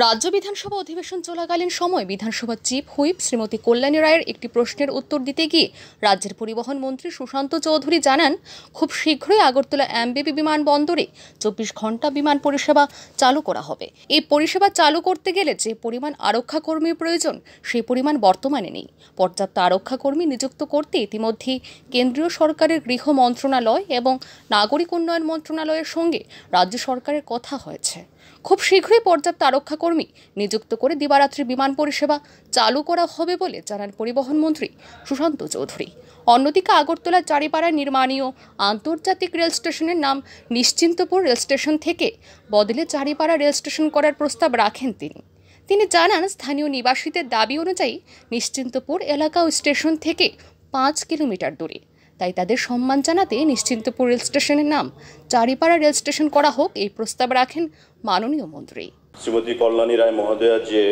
রাজ্য বিধানসভা অধিবেশন চলাকালীন সময় বিধানসভা চিফ হুইপ শ্রীমতী কল্যাণী রায়ের একটি প্রশ্নের উত্তর দিতে গিয়ে রাজ্যের পরিবহন মন্ত্রী সুশান্ত চৌধুরী জানান, খুব শীঘ্রই আগরতলা এমবিবি বিমানবন্দরে চব্বিশ ঘণ্টা বিমান পরিষেবা চালু করা হবে। এই পরিষেবা চালু করতে গেলে যে পরিমাণ আরক্ষা কর্মীর প্রয়োজন, সেই পরিমাণ বর্তমানে নেই। পর্যাপ্ত আরক্ষা কর্মী নিযুক্ত করতে ইতিমধ্যেই কেন্দ্রীয় সরকারের গৃহ মন্ত্রণালয় এবং নাগরিক উন্নয়ন মন্ত্রণালয়ের সঙ্গে রাজ্য সরকারের কথা হয়েছে। খুব শীঘ্রই পর্যাপ্ত আরক্ষা কর্মী নিযুক্ত করে দিবারাত্রি বিমান পরিষেবা চালু করা হবে বলে জানান পরিবহন মন্ত্রী সুশান্ত চৌধুরী। অন্যদিকে আগরতলার চারিপাড়ায় নির্মাণীয় আন্তর্জাতিক রেল স্টেশনের নাম নিশ্চিন্তপুর রেল স্টেশন থেকে বদলে চারিপাড়া রেল স্টেশন করার প্রস্তাব রাখেন তিনি। তিনি জানান, স্থানীয় নিবাসীদের দাবি অনুযায়ী নিশ্চিন্তপুর এলাকা ও স্টেশন থেকে পাঁচ কিলোমিটার দূরে। তাই তাদের সম্মান জানাতে নিশ্চিন্তপুর রেল স্টেশনের নাম চারিপাড়া রেল স্টেশন করা হোক এই প্রস্তাব রাখেন মাননীয় মন্ত্রী। শ্রীমতী কল্যাণী রায় মহোদয়া যে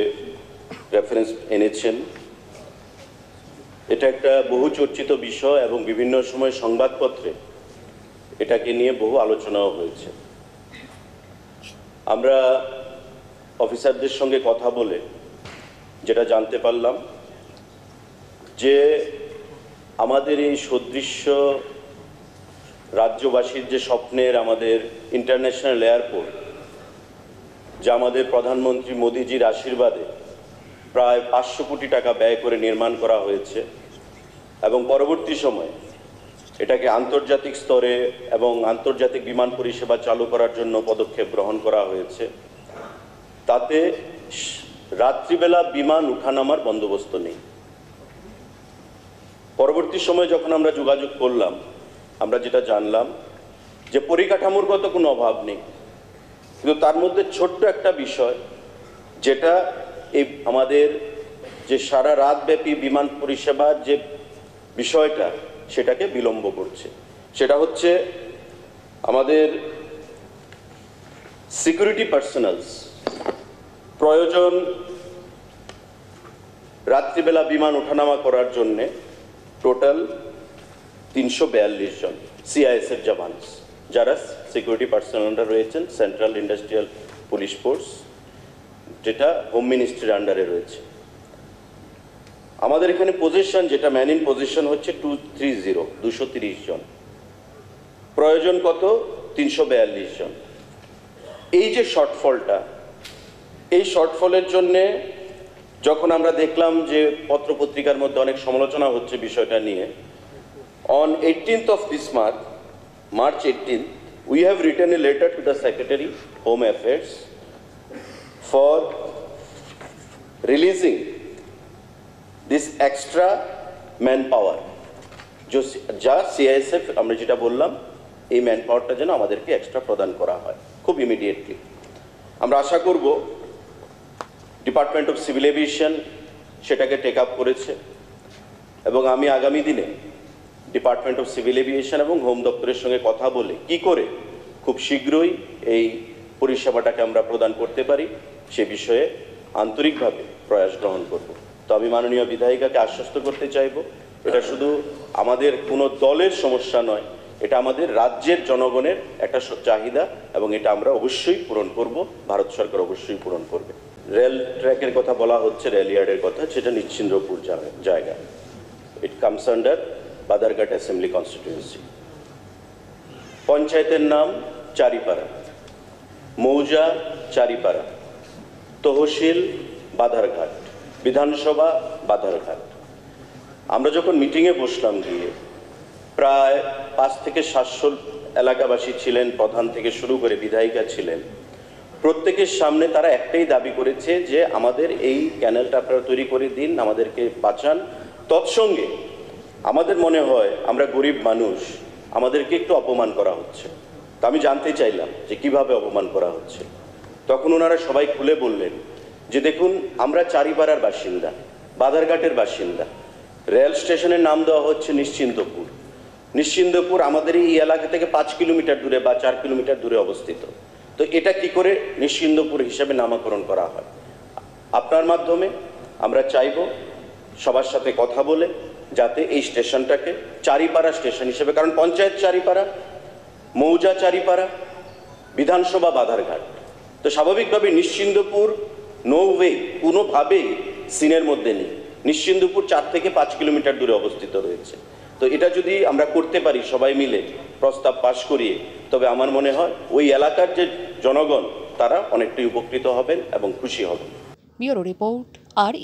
রেফারেন্স এনেছেন, এটা একটা বহু চর্চিত বিষয় এবং বিভিন্ন সময় সংবাদপত্রে এটাকে নিয়ে বহু আলোচনাও হয়েছে। আমরা অফিসারদের সঙ্গে কথা বলে যেটা জানতে পারলাম যে আমাদের এই সদৃশ্য রাজ্যবাসীর যে স্বপ্নের আমাদের ইন্টারন্যাশনাল এয়ারপোর্ট যা আমাদের প্রধানমন্ত্রী মোদিজির আশীর্বাদে প্রায় পাঁচশো কোটি টাকা ব্যয় করে নির্মাণ করা হয়েছে এবং পরবর্তী সময়ে এটাকে আন্তর্জাতিক স্তরে এবং আন্তর্জাতিক বিমান পরিষেবা চালু করার জন্য পদক্ষেপ গ্রহণ করা হয়েছে। তাতে রাত্রিবেলা বিমান উঠানামার বন্দোবস্ত নেই। পরবর্তী সময়ে যখন আমরা যোগাযোগ করলাম, আমরা যেটা জানলাম যে পরিকাঠামোর কোনো অভাব নেই। কিন্তু তার মধ্যে ছোট্ট একটা বিষয়, যেটা এই আমাদের যে সারা রাতব্যাপী বিমান পরিষেবার যে বিষয়টা, সেটাকে বিলম্ব করছে। সেটা হচ্ছে আমাদের সিকিউরিটি পার্সোনালস প্রয়োজন রাত্রিবেলা বিমান ওঠানামা করার জন্যে টোটাল তিনশো বিয়াল্লিশ জন সিআইএসের জওয়ানস যারা সিকিউরিটি পার্সোনালরা রয়েছেন সেন্ট্রাল ইন্ডাস্ট্রিয়াল পুলিশ ফোর্স যেটা হোম মিনিস্ট্রির আন্ডারে রয়েছে। আমাদের এখানে পজিশন যেটা ম্যান ইন পজিশন হচ্ছে টু থ্রি জিরো দুশো তিরিশ জন। প্রয়োজন কত? তিনশো বিয়াল্লিশ জন। এই যে শর্টফলটা এই শর্টফলের জন্যে যখন আমরা দেখলাম যে পত্রপত্রিকার মধ্যে অনেক সমালোচনা হচ্ছে বিষয়টা নিয়ে on eighteenth of this month March 18th, we have written a letter to the Secretary, Home Affairs, for releasing this extra manpower. जो যা সিআইএসএফ আমরা যেটা বললাম এই ম্যান পাওয়ারটা যেন আমাদেরকে এক্সট্রা প্রদান করা হয় খুব ইমিডিয়েটলি আমরা আশা করব ডিপার্টমেন্ট অফ সিভিল এভিয়েশন সেটাকে টেক আপ করেছে। এবং আমি আগামী দিনে ডিপার্টমেন্ট অফ সিভিল এভিয়েশন এবং হোম দপ্তরের সঙ্গে কথা বলে কি করে খুব শীঘ্রই এই পরিষেবাটাকে আমরা প্রদান করতে পারি, সে বিষয়ে আন্তরিকভাবে প্রয়াস গ্রহণ করব। তো আমি মাননীয় বিধায়িকাকে আশ্বস্ত করতে চাইব, এটা শুধু আমাদের কোনো দলের সমস্যা নয়, এটা আমাদের রাজ্যের জনগণের একটা চাহিদা এবং এটা আমরা অবশ্যই পূরণ করব, ভারত সরকার অবশ্যই পূরণ করবে। রেল ট্র্যাকের কথা বলা হচ্ছে, রেল ইয়ার্ডের কথা সেটা নিশ্চিন্দ্রপুর জায়গা। It comes under Badarghat assembly constituency পঞ্চায়েতের নাম চারিপাড়া। মৌজা চারিপাড়া। তহসিল বাধারঘাট। বিধানসভা বাধারঘাট। আমরা যখন মিটিংয়ে বসলাম গিয়ে, প্রায় পাঁচ থেকে সাতশো এলাকাবাসী ছিলেন, প্রধান থেকে শুরু করে বিধায়িকা ছিলেন প্রত্যেকের সামনে তারা একটাই দাবি করেছে যে আমাদের এই ক্যানেলটা আপনারা তৈরি করে দিন, আমাদেরকে বাঁচান। তৎসঙ্গে আমাদের মনে হয় আমরা গরিব মানুষ, আমাদেরকে একটু অপমান করা হচ্ছে। তা আমি জানতে চাইলাম যে কীভাবে অপমান করা হচ্ছে। তখন ওনারা সবাই খুলে বললেন যে দেখুন, আমরা চারিপাড়ার বাসিন্দা বাদারঘাটের বাসিন্দা। রেল স্টেশনের নাম দেওয়া হচ্ছে নিশ্চিন্তপুর নিশ্চিন্তপুর আমাদের এই এলাকা থেকে পাঁচ কিলোমিটার দূরে বা চার কিলোমিটার দূরে অবস্থিত। তো এটা কি করে নিশ্চিন্দপুর হিসাবে নামকরণ করা হয়? আপনার মাধ্যমে আমরা চাইব সবার সাথে কথা বলে যাতে এই স্টেশনটাকে চারিপাড়া স্টেশন হিসেবে, কারণ পঞ্চায়েত চারিপাড়া, মৌজা চারিপাড়া, বিধানসভা বাধারঘাট। তো স্বাভাবিকভাবে নিশ্চিন্দপুর নো ওয়ে কোনোভাবেই সিনের মধ্যে নেই। নিশ্চিন্দপুর চার থেকে পাঁচ কিলোমিটার দূরে অবস্থিত রয়েছে। তো এটা যদি আমরা করতে পারি সবাই মিলে প্রস্তাব পাশ করিয়ে, তবে আমার মনে হয় ওই এলাকার যে জনগণ, তারা অনেকটাই উপকৃত হবেন এবং খুশি হবেন। ব্যুরো রিপোর্ট আর